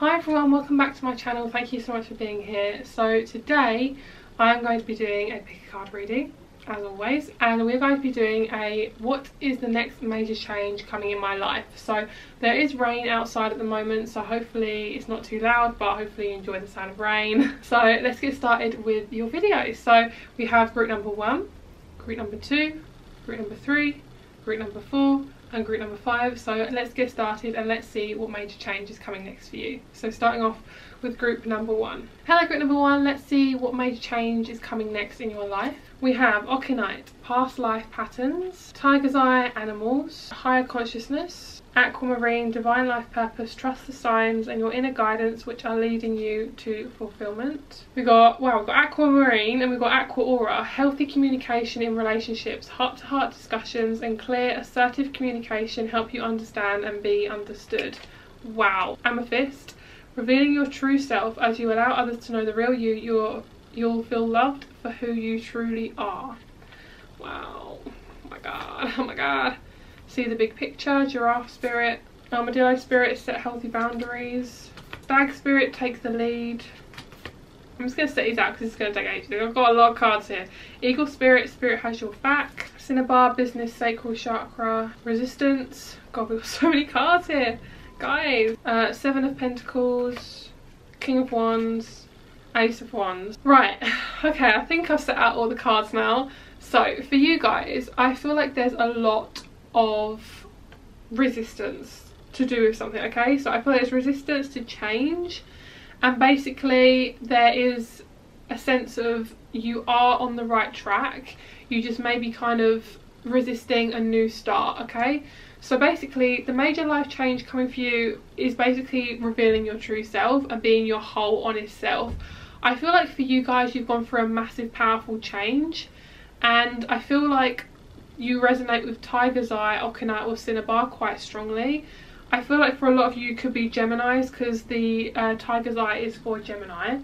Hi everyone, welcome back to my channel. Thank you so much for being here. So today I'm going to be doing a pick a card reading as always and we're going to be doing a what is the next major change coming in my life. So there is rain outside at the moment so hopefully it's not too loud but hopefully you enjoy the sound of rain. So let's get started with your video. So we have group number one, group number two, group number three, group number four and group number five. So let's get started and let's see what major change is coming next for you. So starting off with group number one. Hello group number one. Let's see what major change is coming next in your life. We have Okenite, past life patterns, tiger's eye animals, higher consciousness, aquamarine, divine life purpose, trust the signs and your inner guidance which are leading you to fulfillment. We got, wow, we've got aquamarine and we've got aqua aura, healthy communication in relationships, heart to heart discussions and clear assertive communication help you understand and be understood. Wow. Amethyst, revealing your true self as you allow others to know the real you, you're, you'll feel loved for who you truly are. Wow. Oh my god. Oh my god see the big picture, giraffe spirit, armadillo spirit set healthy boundaries, stag spirit take the lead. I'm just going to set these out because it's going to take ages. I've got a lot of cards here. Eagle spirit, spirit has your back. Cinnabar, business, sacral chakra, resistance. God, we've got so many cards here. Guys. Uh, Seven of Pentacles, King of Wands, Ace of Wands. Right, okay, I think I've set out all the cards now. So, for you guys, I feel like there's a lot of resistance to do with something okay? So I feel there's resistance to change and basically there is a sense of you are on the right track you just may be kind of resisting a new start okay? So basically the major life change coming for you is basically revealing your true self and being your whole honest self. I feel like for you guys you've gone through a massive powerful change and I feel like you resonate with Tiger's Eye, Okenite or Cinnabar quite strongly. I feel like for a lot of you could be Geminis because the uh, Tiger's Eye is for Gemini.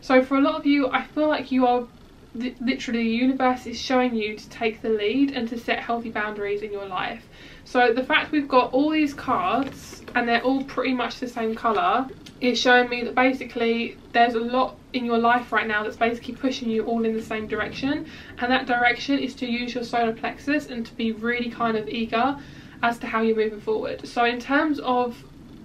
So for a lot of you, I feel like you are literally the universe is showing you to take the lead and to set healthy boundaries in your life. So the fact we've got all these cards and they're all pretty much the same colour is showing me that basically there's a lot in your life right now that's basically pushing you all in the same direction and that direction is to use your solar plexus and to be really kind of eager as to how you're moving forward. So in terms of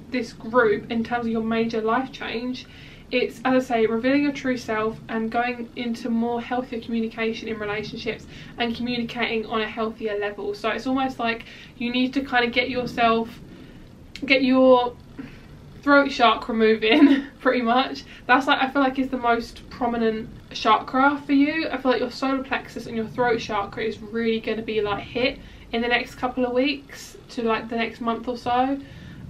this group, in terms of your major life change, it's as I say revealing your true self and going into more healthier communication in relationships and communicating on a healthier level so it's almost like you need to kind of get yourself get your throat chakra moving pretty much. That's like I feel like is the most prominent chakra for you. I feel like your solar plexus and your throat chakra is really going to be like hit in the next couple of weeks to like the next month or so.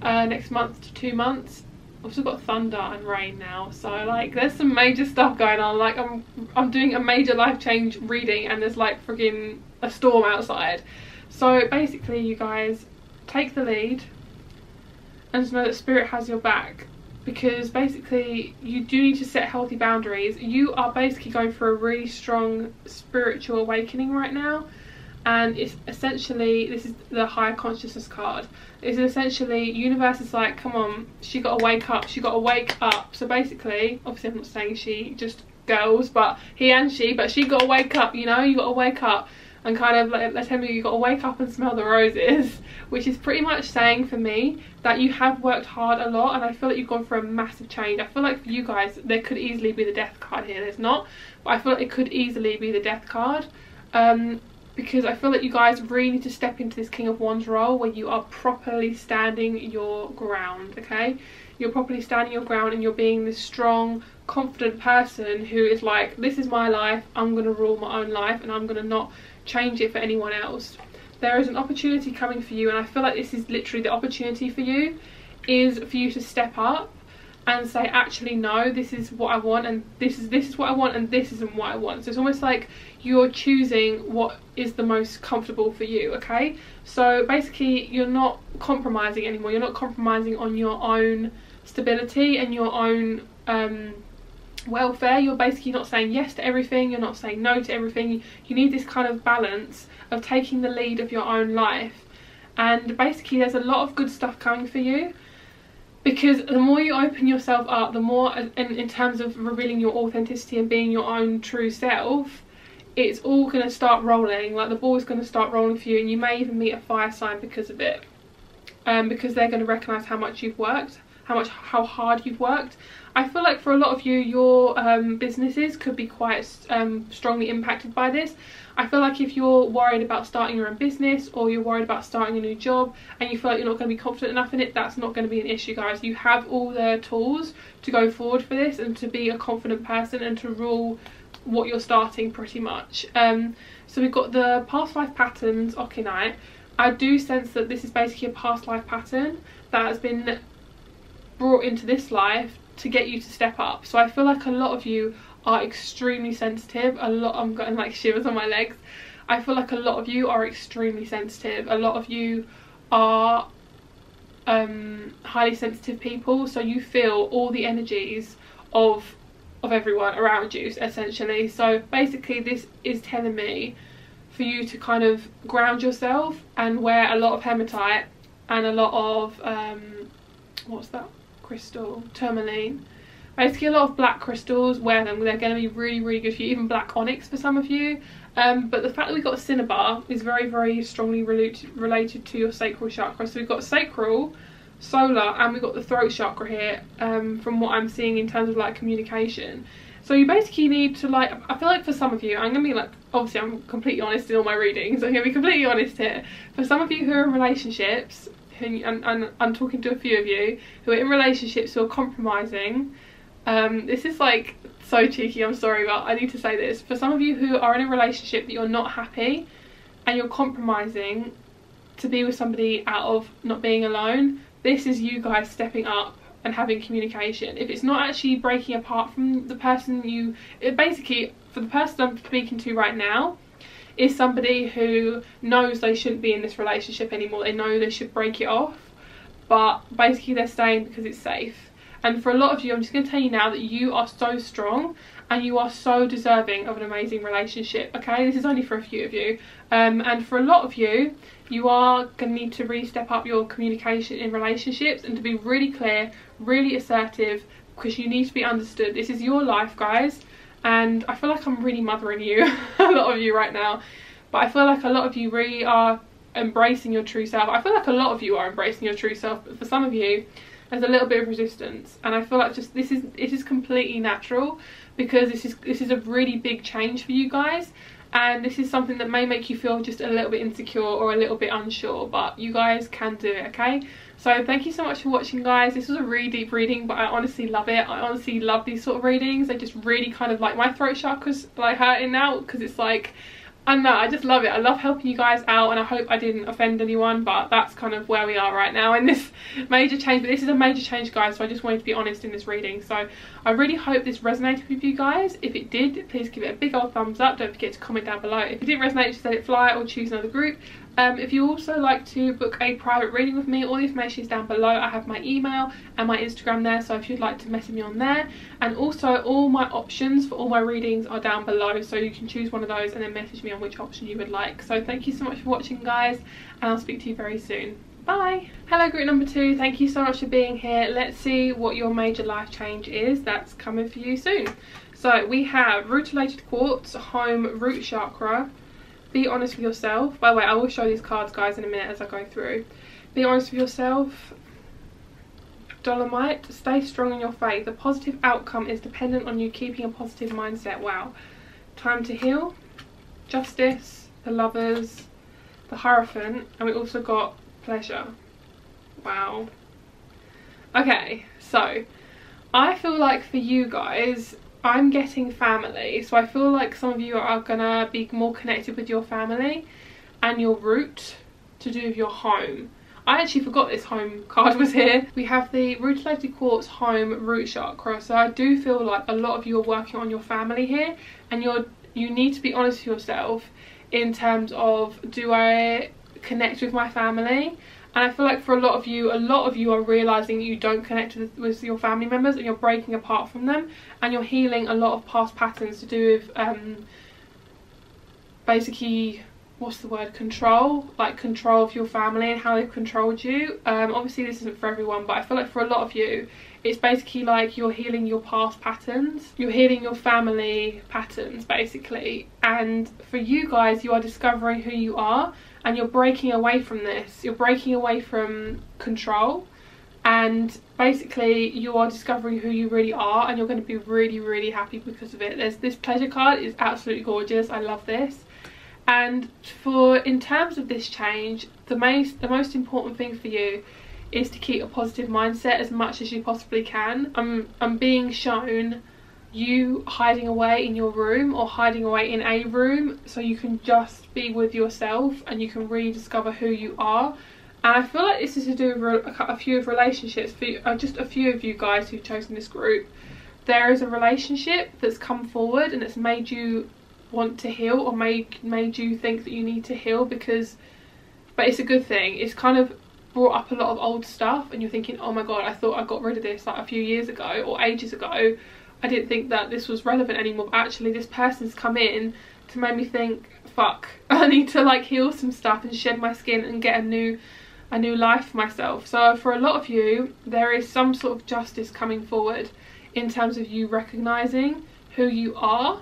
Uh, next month to two months. I've also got thunder and rain now so like there's some major stuff going on. Like I'm I'm doing a major life change reading and there's like frigging a storm outside. So basically you guys take the lead and to know that spirit has your back. Because basically you do need to set healthy boundaries. You are basically going for a really strong spiritual awakening right now. And it's essentially this is the higher consciousness card. Is essentially universe is like come on she got to wake up she got to wake up. So basically obviously i'm not saying she just girls but he and she but she got to wake up you know? You got to wake up and kind of like let me you've got to wake up and smell the roses which is pretty much saying for me that you have worked hard a lot and i feel like you've gone for a massive change. I feel like for you guys there could easily be the death card here. There's not but i feel like it could easily be the death card um because I feel like you guys really need to step into this King of Wands role where you are properly standing your ground, okay? You're properly standing your ground and you're being this strong, confident person who is like, this is my life, I'm going to rule my own life and I'm going to not change it for anyone else. There is an opportunity coming for you and I feel like this is literally the opportunity for you, is for you to step up and say actually no this is what I want and this is this is what I want and this isn't what I want. So it's almost like you're choosing what is the most comfortable for you okay? So basically you're not compromising anymore. You're not compromising on your own stability and your own um, welfare you're basically not saying yes to everything you're not saying no to everything. You need this kind of balance of taking the lead of your own life. And basically there's a lot of good stuff coming for you because the more you open yourself up the more in, in terms of revealing your authenticity and being your own true self it's all going to start rolling. Like the ball is going to start rolling for you and you may even meet a fire sign because of it. Um, because they're going to recognize how much you've worked how much how hard you've worked I feel like for a lot of you your um, businesses could be quite um, strongly impacted by this. I feel like if you're worried about starting your own business or you're worried about starting a new job and you feel like you're not going to be confident enough in it that's not going to be an issue guys. You have all the tools to go forward for this and to be a confident person and to rule what you're starting pretty much. Um, so we've got the past life patterns Okenite I do sense that this is basically a past life pattern that has been brought into this life to get you to step up. So I feel like a lot of you are extremely sensitive. A lot, I'm getting like shivers on my legs. I feel like a lot of you are extremely sensitive. A lot of you are um, highly sensitive people. So you feel all the energies of of everyone around you essentially. So basically this is telling me for you to kind of ground yourself and wear a lot of hematite and a lot of um, what's that crystal tourmaline. Basically a lot of black crystals wear them they're going to be really really good for you even black onyx for some of you. Um, but the fact that we've got cinnabar is very very strongly related related to your sacral chakra. So we've got sacral solar and we've got the throat chakra here um, from what i'm seeing in terms of like communication. So you basically need to like i feel like for some of you i'm gonna be like obviously i'm completely honest in all my readings i'm gonna be completely honest here. For some of you who are in relationships and, and I'm talking to a few of you who are in relationships who are compromising. Um, this is like so cheeky, I'm sorry, but I need to say this. For some of you who are in a relationship that you're not happy and you're compromising to be with somebody out of not being alone, this is you guys stepping up and having communication. If it's not actually breaking apart from the person you, basically, for the person I'm speaking to right now, is somebody who knows they shouldn't be in this relationship anymore. They know they should break it off, but basically they're staying because it's safe. And for a lot of you, I'm just going to tell you now that you are so strong and you are so deserving of an amazing relationship, okay? This is only for a few of you. Um, and for a lot of you, you are going to need to really step up your communication in relationships and to be really clear, really assertive, because you need to be understood. This is your life, guys and I feel like I'm really mothering you, a lot of you right now, but I feel like a lot of you really are embracing your true self. I feel like a lot of you are embracing your true self, but for some of you, there's a little bit of resistance, and I feel like just this is it is completely natural because this is this is a really big change for you guys, and this is something that may make you feel just a little bit insecure or a little bit unsure, but you guys can do it, okay? So thank you so much for watching guys. This was a really deep reading but I honestly love it. I honestly love these sort of readings. They just really kind of like my throat chakras like hurting now because it's like I know, I just love it. I love helping you guys out and I hope I didn't offend anyone, but that's kind of where we are right now in this major change. But this is a major change, guys, so I just wanted to be honest in this reading. So I really hope this resonated with you guys. If it did, please give it a big old thumbs up. Don't forget to comment down below. If it didn't resonate, just let it fly or choose another group. Um, if you also like to book a private reading with me, all the information is down below. I have my email and my Instagram there, so if you'd like to message me on there. And also all my options for all my readings are down below, so you can choose one of those and then message me on which option you would like. So thank you so much for watching guys, and I'll speak to you very soon. Bye! Hello group number two, thank you so much for being here. Let's see what your major life change is that's coming for you soon. So we have Rutilated Quartz, Home, Root Chakra, be honest with yourself. By the way, I will show these cards, guys, in a minute as I go through. Be honest with yourself. Dolomite, stay strong in your faith. The positive outcome is dependent on you keeping a positive mindset. Wow. Time to heal. Justice, the lovers, the Hierophant, and we also got pleasure. Wow. Okay, so I feel like for you guys, I'm getting family, so I feel like some of you are gonna be more connected with your family and your root to do with your home. I actually forgot this home card was here. We have the Rutilated Quartz Home Root Chakra, so I do feel like a lot of you are working on your family here and you're you need to be honest with yourself in terms of do I connect with my family and I feel like for a lot of you, a lot of you are realising you don't connect with, with, your family members and you're breaking apart from them and you're healing a lot of past patterns to do with um, basically what's the word? Control like control of your family and how they've controlled you. Um, obviously this isn't for everyone but i feel like for a lot of you it's basically like you're healing your past patterns. You're healing your family patterns basically. And for you guys you are discovering who you are and you're breaking away from this. You're breaking away from control. And basically you are discovering who you really are and you're going to be really really happy because of it. There's this pleasure card is absolutely gorgeous. I love this. And for in terms of this change the most the most important thing for you is to keep a positive mindset as much as you possibly can. I'm i'm being shown you hiding away in your room or hiding away in a room so you can just be with yourself and you can rediscover who you are. And I feel like this is to do with a, few of relationships for you, uh, just a few of you guys who've chosen this group. There is a relationship that's come forward and it's made you want to heal or made made you think that you need to heal because but it's a good thing. It's kind of brought up a lot of old stuff and you're thinking oh my god I thought I got rid of this like a few years ago or ages ago I didn't think that this was relevant anymore but actually this person's come in to make me think fuck I need to like heal some stuff and shed my skin and get a new a new life for myself. So for a lot of you there is some sort of justice coming forward in terms of you recognizing who you are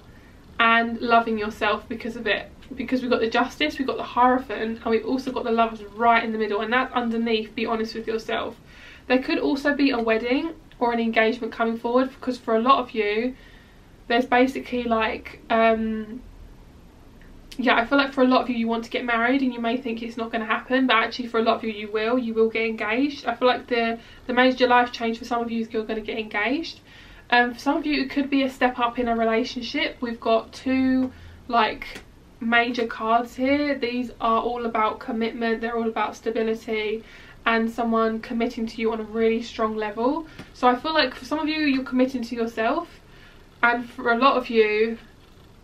and loving yourself because of it. Because we've got the justice we've got the hierophant and we've also got the lovers right in the middle and that's underneath be honest with yourself. There could also be a wedding or an engagement coming forward because for a lot of you there's basically like um yeah i feel like for a lot of you you want to get married and you may think it's not going to happen but actually for a lot of you you will you will get engaged i feel like the the major life change for some of you is you're going to get engaged um, for some of you, it could be a step up in a relationship. We've got two like major cards here. These are all about commitment. They're all about stability and someone committing to you on a really strong level. So I feel like for some of you, you're committing to yourself. And for a lot of you,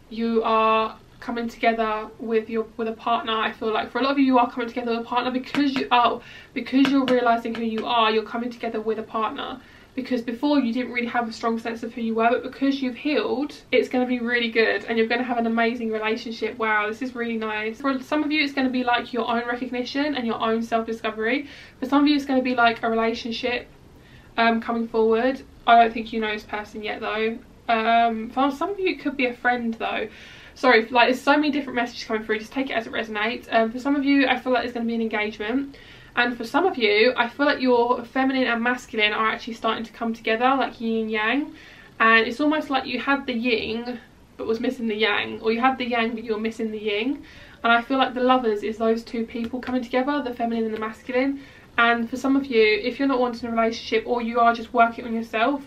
you are coming together with your with a partner i feel like for a lot of you you are coming together with a partner because you are because you're realizing who you are you're coming together with a partner because before you didn't really have a strong sense of who you were but because you've healed it's going to be really good and you're going to have an amazing relationship. Wow this is really nice. For some of you it's going to be like your own recognition and your own self-discovery. For some of you it's going to be like a relationship um, coming forward. I don't think you know this person yet though. Um, for some of you it could be a friend though. Sorry like there's so many different messages coming through. Just take it as it resonates. Um, for some of you I feel like there's going to be an engagement and for some of you, I feel like your feminine and masculine are actually starting to come together, like yin and yang. And it's almost like you had the yin, but was missing the yang. Or you had the yang, but you were missing the yin. And I feel like the lovers is those two people coming together, the feminine and the masculine. And for some of you, if you're not wanting a relationship or you are just working on yourself,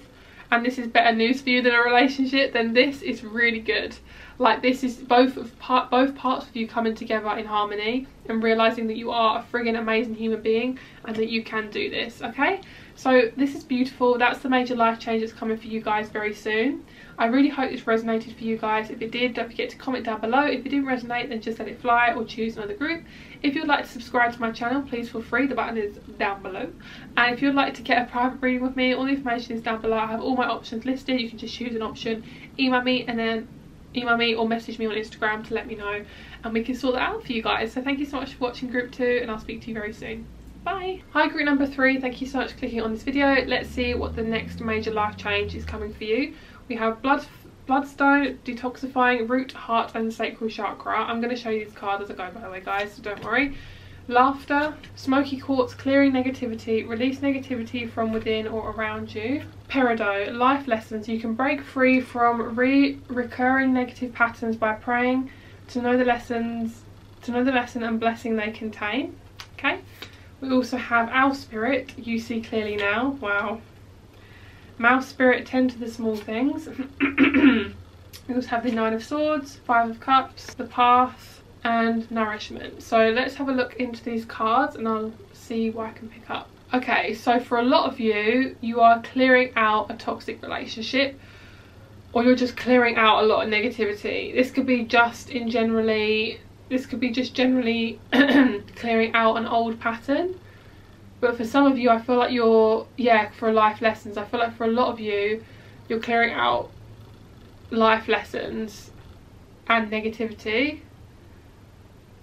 and this is better news for you than a relationship, then this is really good. Like this is both of part both parts of you coming together in harmony and realizing that you are a friggin' amazing human being and that you can do this, okay? So this is beautiful. That's the major life change that's coming for you guys very soon. I really hope this resonated for you guys. If it did, don't forget to comment down below. If it didn't resonate, then just let it fly or choose another group. If you'd like to subscribe to my channel, please feel free. The button is down below. And if you'd like to get a private reading with me, all the information is down below. I have all my options listed. You can just choose an option, email me, and then email me or message me on Instagram to let me know and we can sort that out for you guys. So thank you so much for watching group two and I'll speak to you very soon. Bye. Hi group number three, thank you so much for clicking on this video. Let's see what the next major life change is coming for you. We have blood Bloodstone, Detoxifying, Root, Heart and Sacral Chakra. I'm going to show you this card as I go by the way guys, so don't worry. Laughter, Smoky Quartz, Clearing Negativity, Release Negativity from within or around you. Peridot, Life Lessons. You can break free from re recurring negative patterns by praying to know the lessons, to know the lesson and blessing they contain. Okay. We also have Owl Spirit, You See Clearly Now. Wow. Mouse Spirit, Tend to the Small Things. we also have the Nine of Swords, Five of Cups, The Path, and nourishment. So let's have a look into these cards and I'll see what I can pick up. Okay, so for a lot of you, you are clearing out a toxic relationship or you're just clearing out a lot of negativity. This could be just in generally, this could be just generally clearing out an old pattern. But for some of you, I feel like you're, yeah, for life lessons, I feel like for a lot of you, you're clearing out life lessons and negativity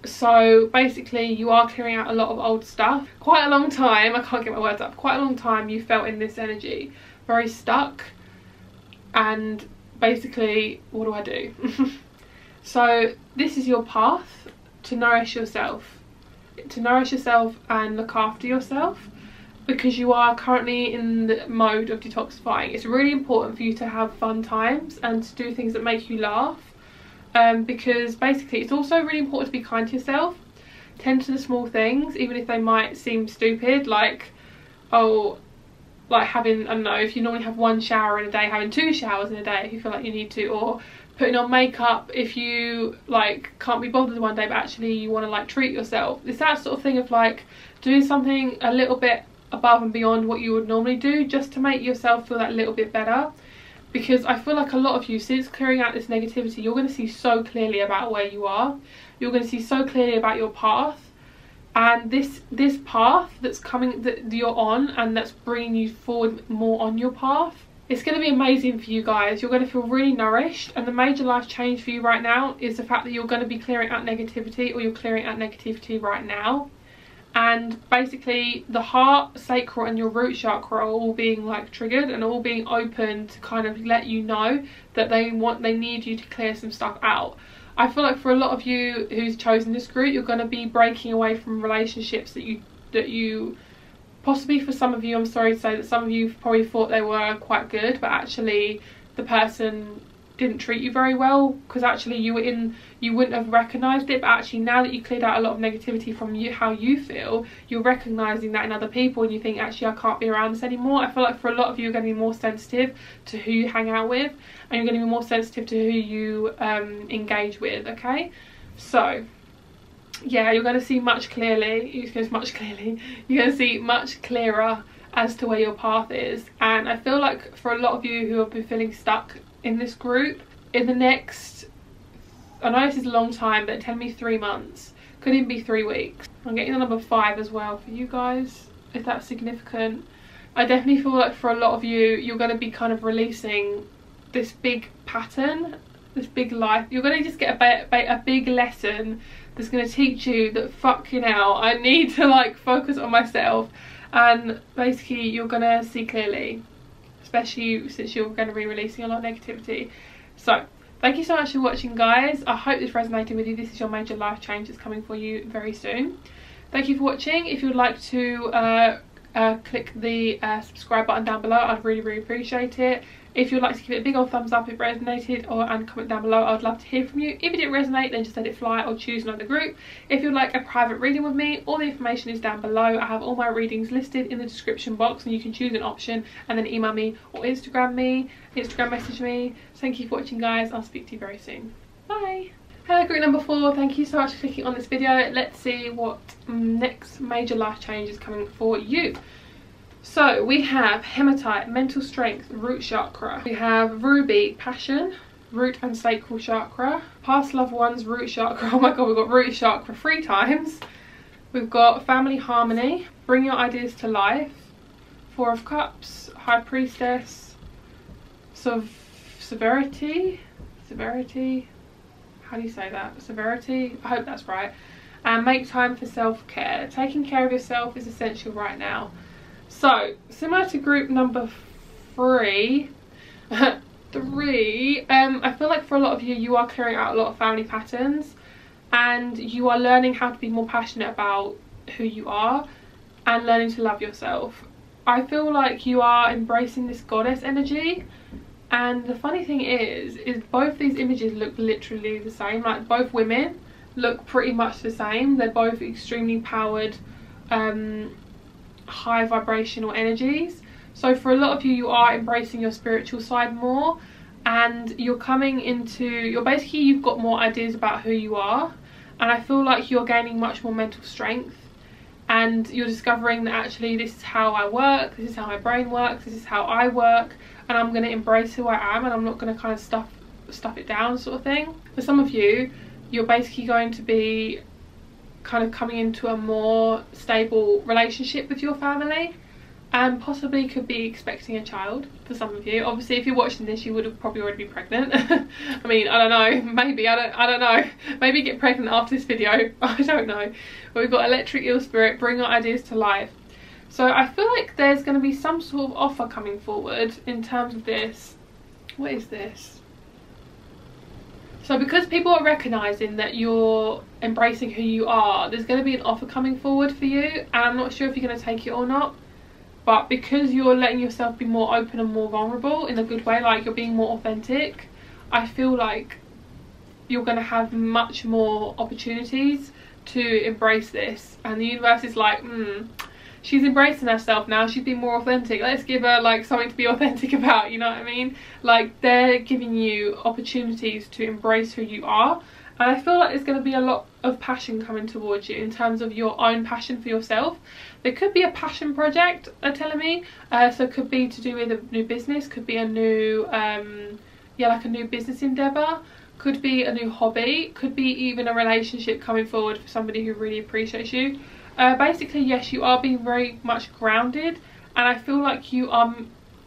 so basically you are clearing out a lot of old stuff. Quite a long time i can't get my words up quite a long time you felt in this energy. Very stuck. And basically what do i do? So this is your path to nourish yourself. To nourish yourself and look after yourself. Because you are currently in the mode of detoxifying. It's really important for you to have fun times and to do things that make you laugh um, because basically it's also really important to be kind to yourself. Tend to the small things even if they might seem stupid like oh like having I don't know if you normally have one shower in a day having two showers in a day if you feel like you need to or putting on makeup if you like can't be bothered one day but actually you want to like treat yourself. It's that sort of thing of like doing something a little bit above and beyond what you would normally do just to make yourself feel that little bit better because I feel like a lot of you, since clearing out this negativity, you're going to see so clearly about where you are. You're going to see so clearly about your path. And this this path that's coming, that you're on and that's bringing you forward more on your path, it's going to be amazing for you guys. You're going to feel really nourished. And the major life change for you right now is the fact that you're going to be clearing out negativity or you're clearing out negativity right now and basically the heart sacral and your root chakra are all being like triggered and all being open to kind of let you know that they want they need you to clear some stuff out. I feel like for a lot of you who's chosen this group you're going to be breaking away from relationships that you that you possibly for some of you i'm sorry to say that some of you probably thought they were quite good but actually the person didn't treat you very well because actually you were in you wouldn't have recognized it but actually now that you cleared out a lot of negativity from you how you feel you're recognizing that in other people and you think actually I can't be around this anymore. I feel like for a lot of you you're going to be more sensitive to who you hang out with and you're going to be more sensitive to who you um, engage with okay? So yeah you're going to see much clearly you're much clearly you're going to see much clearer as to where your path is. And I feel like for a lot of you who have been feeling stuck in this group in the next I know this is a long time but tell me three months. Could even be three weeks? I'm getting the number five as well for you guys if that's significant. I definitely feel like for a lot of you you're going to be kind of releasing this big pattern this big life. You're going to just get a, a big lesson that's going to teach you that fucking hell I need to like focus on myself. And basically you're going to see clearly especially since you're going to be releasing a lot of negativity. So thank you so much for watching guys. I hope this resonated with you. This is your major life change that's coming for you very soon. Thank you for watching. If you would like to uh, uh, click the uh, subscribe button down below, I'd really, really appreciate it. If you'd like to give it a big old thumbs up if it resonated or and comment down below, I'd love to hear from you. If it didn't resonate, then just let it fly or choose another group. If you'd like a private reading with me, all the information is down below. I have all my readings listed in the description box and you can choose an option and then email me or Instagram me, Instagram message me. Thank you for watching guys. I'll speak to you very soon. Bye. Hello group number four, thank you so much for clicking on this video. Let's see what mm, next major life change is coming for you. So we have hematite, mental strength, root chakra. We have ruby, passion, root and sacral chakra. Past loved ones, root chakra. Oh my god, we've got root chakra three times. We've got family harmony, bring your ideas to life. Four of cups, high priestess, of severity, severity, how do you say that? Severity, I hope that's right. And make time for self-care. Taking care of yourself is essential right now. So, similar to group number three, three, um, I feel like for a lot of you, you are clearing out a lot of family patterns and you are learning how to be more passionate about who you are and learning to love yourself. I feel like you are embracing this goddess energy and the funny thing is, is both these images look literally the same. Like both women look pretty much the same. They're both extremely powered um, high vibrational energies. So for a lot of you, you are embracing your spiritual side more and you're coming into, you're basically, you've got more ideas about who you are. And I feel like you're gaining much more mental strength and you're discovering that actually this is how I work, this is how my brain works, this is how I work and I'm going to embrace who I am and I'm not going to kind of stuff stuff it down sort of thing. For some of you, you're basically going to be kind of coming into a more stable relationship with your family and possibly could be expecting a child for some of you. Obviously, if you're watching this, you would have probably already been pregnant. I mean, I don't know. Maybe I don't. I don't know. Maybe get pregnant after this video. I don't know. But we've got electric eel spirit. Bring our ideas to life. So I feel like there's going to be some sort of offer coming forward in terms of this. What is this? So because people are recognising that you're embracing who you are, there's going to be an offer coming forward for you. And I'm not sure if you're going to take it or not but because you're letting yourself be more open and more vulnerable in a good way like you're being more authentic i feel like you're going to have much more opportunities to embrace this. And the universe is like hmm she's embracing herself now. She's being more authentic. Let's give her like something to be authentic about you know what i mean? Like they're giving you opportunities to embrace who you are and I feel like there's going to be a lot of passion coming towards you in terms of your own passion for yourself. There could be a passion project, they're telling me. Uh, so it could be to do with a new business, could be a new, um, yeah, like a new business endeavour. Could be a new hobby, could be even a relationship coming forward for somebody who really appreciates you. Uh, basically, yes, you are being very much grounded and I feel like you are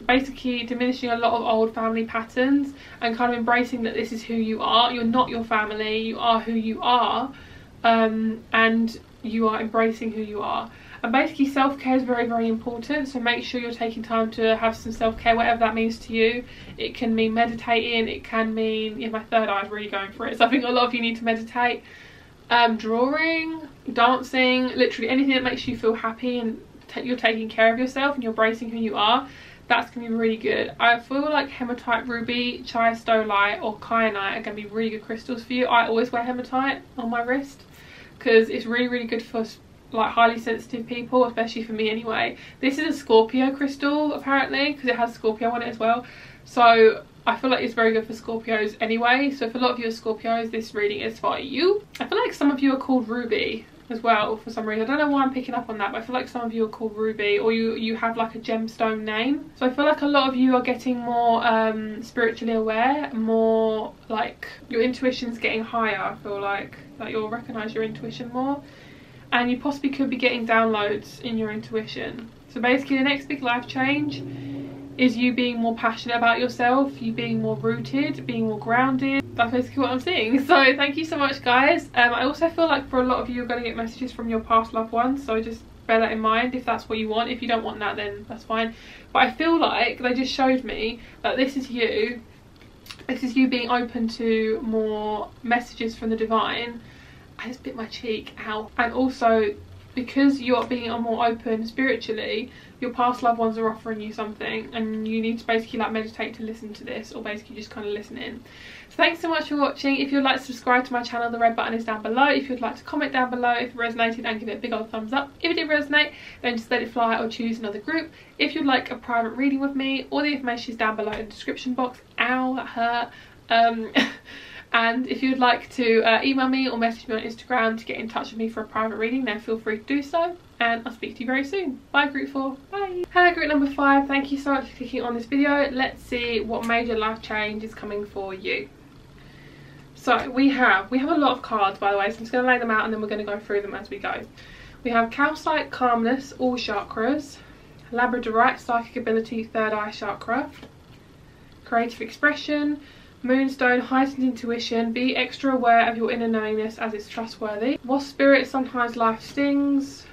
basically diminishing a lot of old family patterns and kind of embracing that this is who you are. You're not your family, you are who you are um, and you are embracing who you are. And basically self-care is very, very important. So make sure you're taking time to have some self-care, whatever that means to you. It can mean meditating, it can mean, yeah, my third eye is really going for it. So I think a lot of you need to meditate. Um, drawing, dancing, literally anything that makes you feel happy and you're taking care of yourself and you're embracing who you are that's going to be really good. I feel like hematite ruby, chiastolite or kyanite are going to be really good crystals for you. I always wear hematite on my wrist because it's really really good for like highly sensitive people, especially for me anyway. This is a Scorpio crystal apparently because it has Scorpio on it as well. So I feel like it's very good for Scorpios anyway. So if a lot of you are Scorpios, this reading is for you. I feel like some of you are called Ruby as well for some reason. I don't know why I'm picking up on that, but I feel like some of you are called Ruby or you, you have like a gemstone name. So I feel like a lot of you are getting more um, spiritually aware, more like your intuition's getting higher, I feel like. Like you'll recognise your intuition more. And you possibly could be getting downloads in your intuition. So basically the next big life change is you being more passionate about yourself, you being more rooted, being more grounded. That's basically what I'm seeing. So thank you so much guys. Um, I also feel like for a lot of you you're going to get messages from your past loved ones. So just bear that in mind if that's what you want. If you don't want that then that's fine. But I feel like they just showed me that this is you. This is you being open to more messages from the divine. I just bit my cheek, out. And also because you're being more open spiritually your past loved ones are offering you something and you need to basically like meditate to listen to this or basically just kind of listen in. So thanks so much for watching. If you'd like to subscribe to my channel the red button is down below. If you'd like to comment down below if it resonated and give it a big old thumbs up. If it did resonate then just let it fly or choose another group. If you'd like a private reading with me all the information is down below in the description box. Ow that hurt. Um and if you'd like to uh, email me or message me on Instagram to get in touch with me for a private reading then feel free to do so and I'll speak to you very soon. Bye group 4, bye! Hello group number 5, thank you so much for clicking on this video. Let's see what major life change is coming for you. So we have, we have a lot of cards by the way, so I'm just going to lay them out and then we're going to go through them as we go. We have Calcite Calmness, all chakras, Labradorite, Psychic Ability, Third Eye Chakra, Creative Expression, Moonstone, heightened intuition, be extra aware of your inner knowingness as it's trustworthy. Wasp spirit, sometimes life stings.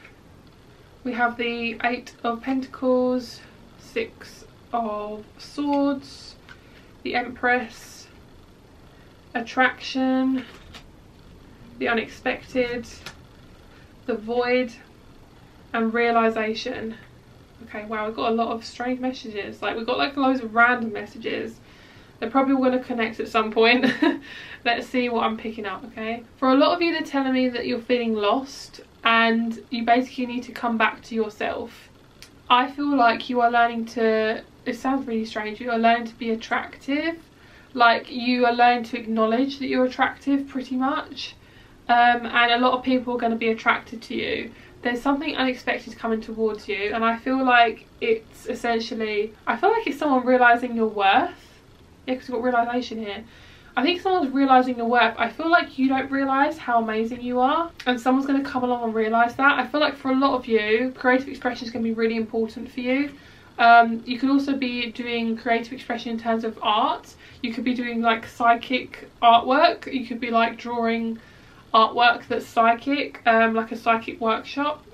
We have the Eight of Pentacles, Six of Swords, the Empress, Attraction, the Unexpected, the Void, and Realization. Okay, wow, we've got a lot of strange messages. Like, we've got like loads of random messages they're probably going to connect at some point. Let's see what I'm picking up, okay? For a lot of you, they're telling me that you're feeling lost and you basically need to come back to yourself. I feel like you are learning to, it sounds really strange, you are learning to be attractive. Like you are learning to acknowledge that you're attractive pretty much. Um, and a lot of people are going to be attracted to you there's something unexpected coming towards you and I feel like it's essentially I feel like it's someone realizing your worth yeah, because we've got realisation here. I think someone's realising your worth. I feel like you don't realise how amazing you are and someone's going to come along and realise that. I feel like for a lot of you, creative expression is going to be really important for you. Um, you could also be doing creative expression in terms of art. You could be doing like psychic artwork. You could be like drawing artwork that's psychic, um, like a psychic workshop.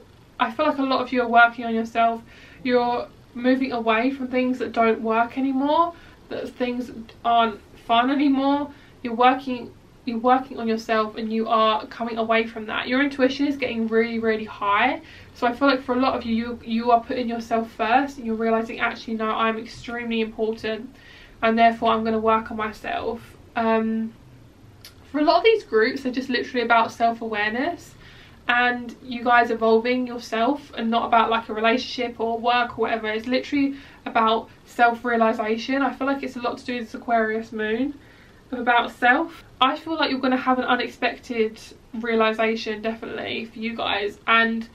I feel like a lot of you are working on yourself. You're moving away from things that don't work anymore, that things aren't fun anymore. You're working you're working on yourself and you are coming away from that. Your intuition is getting really, really high. So I feel like for a lot of you, you, you are putting yourself first and you're realising actually no, I'm extremely important and therefore I'm going to work on myself. Um, for a lot of these groups, they're just literally about self-awareness and you guys evolving yourself and not about like a relationship or work or whatever. It's literally about self-realisation. I feel like it's a lot to do with this Aquarius moon about self. I feel like you're going to have an unexpected realisation definitely for you guys and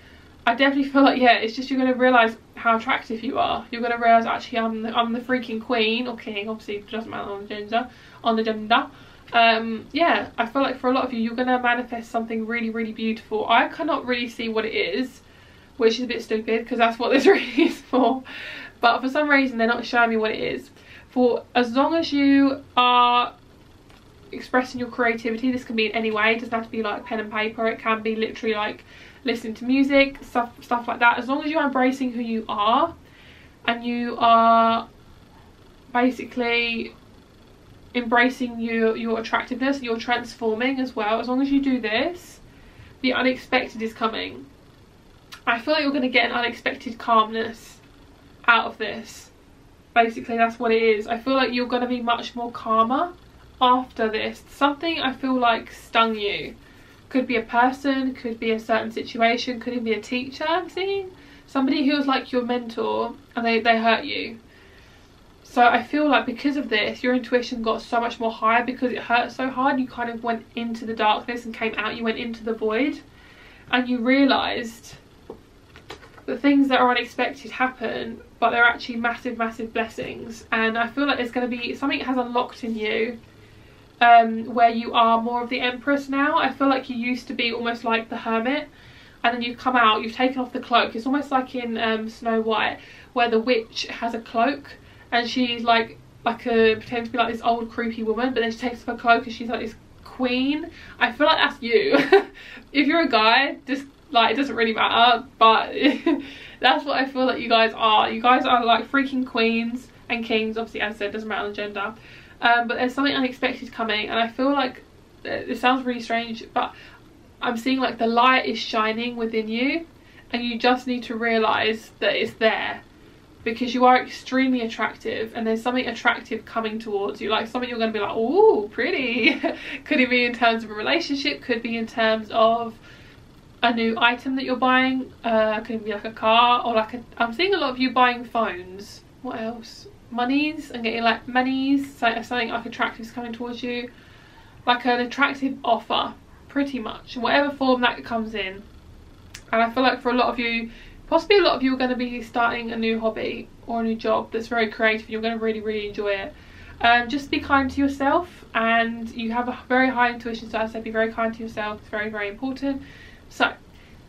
I definitely feel like yeah it's just you're going to realise how attractive you are. You're going to realise actually I'm the, I'm the freaking queen or king obviously it doesn't matter on the gender on the gender um yeah i feel like for a lot of you you're gonna manifest something really really beautiful i cannot really see what it is which is a bit stupid because that's what this really is for but for some reason they're not showing me what it is. For as long as you are expressing your creativity this can be in any way. It doesn't have to be like pen and paper. It can be literally like listening to music stuff stuff like that. As long as you're embracing who you are and you are basically embracing your, your attractiveness, you're transforming as well. As long as you do this, the unexpected is coming. I feel like you're going to get an unexpected calmness out of this. Basically, that's what it is. I feel like you're going to be much more calmer after this. Something I feel like stung you. Could be a person, could be a certain situation, could even be a teacher I'm seeing. Somebody who was like your mentor and they, they hurt you so I feel like because of this, your intuition got so much more higher because it hurt so hard. You kind of went into the darkness and came out. You went into the void and you realised that things that are unexpected happen, but they're actually massive, massive blessings. And I feel like there's going to be something has unlocked in you um, where you are more of the Empress now. I feel like you used to be almost like the Hermit and then you've come out, you've taken off the cloak. It's almost like in um, Snow White where the witch has a cloak and she's like like a pretend to be like this old creepy woman but then she takes off her cloak and she's like this queen i feel like that's you if you're a guy just like it doesn't really matter but that's what i feel like you guys are. You guys are like freaking queens and kings obviously as i said doesn't matter the gender. Um, but there's something unexpected coming and i feel like it sounds really strange but i'm seeing like the light is shining within you and you just need to realize that it's there because you are extremely attractive and there's something attractive coming towards you like something you're going to be like oh pretty. Could it be in terms of a relationship? Could be in terms of a new item that you're buying uh could be like a car or like a i'm seeing a lot of you buying phones. What else? Monies and getting like monies so something like attractive is coming towards you. Like an attractive offer pretty much in whatever form that comes in. And i feel like for a lot of you possibly a lot of you are going to be starting a new hobby or a new job that's very creative you're going to really really enjoy it. Um, just be kind to yourself and you have a very high intuition so I said be very kind to yourself. It's very very important so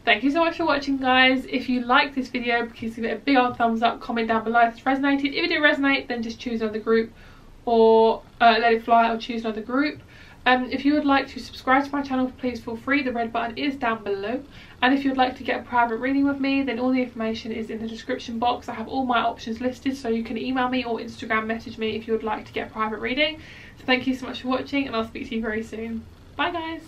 thank you so much for watching guys if you like this video please give it a big old thumbs up comment down below if it's resonated if it did resonate then just choose another group or uh, let it fly or choose another group um, if you would like to subscribe to my channel, please feel free. The red button is down below. And if you'd like to get a private reading with me, then all the information is in the description box. I have all my options listed, so you can email me or Instagram message me if you would like to get a private reading. So thank you so much for watching, and I'll speak to you very soon. Bye guys!